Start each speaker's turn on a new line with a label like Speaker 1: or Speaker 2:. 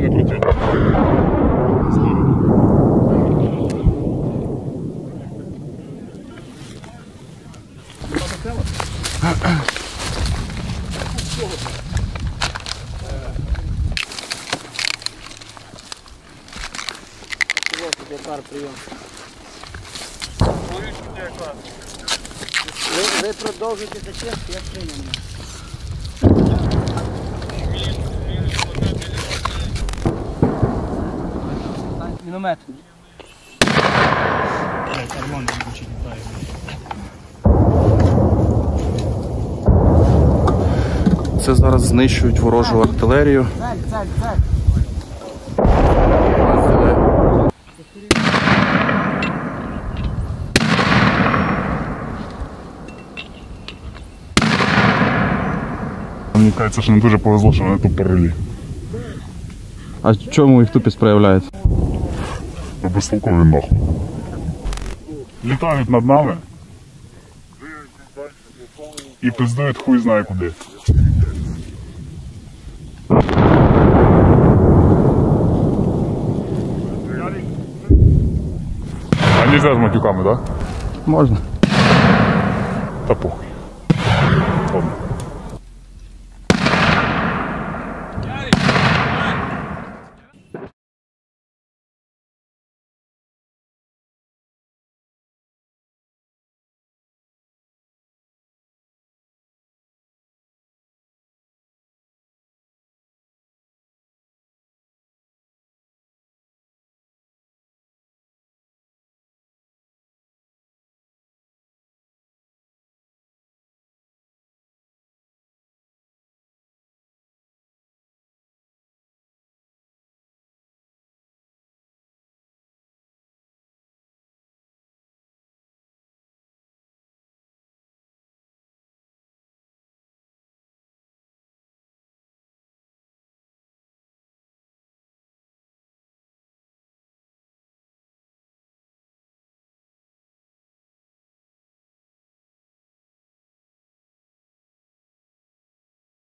Speaker 1: не крутіть.
Speaker 2: Ви, ви продовжуєте Міномет.
Speaker 3: Це зараз знищують ворожу артилерію.
Speaker 2: Цель, цель, цель.
Speaker 1: Мені кажеться, що не дуже повезло, що вони тут порили.
Speaker 3: А чому їх тупість проявляється?
Speaker 1: Та безтолкові нахуй. Літають над нами. І пиздують хуй знає куди. А нельзя з матюками, так?
Speaker 3: Можна.
Speaker 1: Та похуй.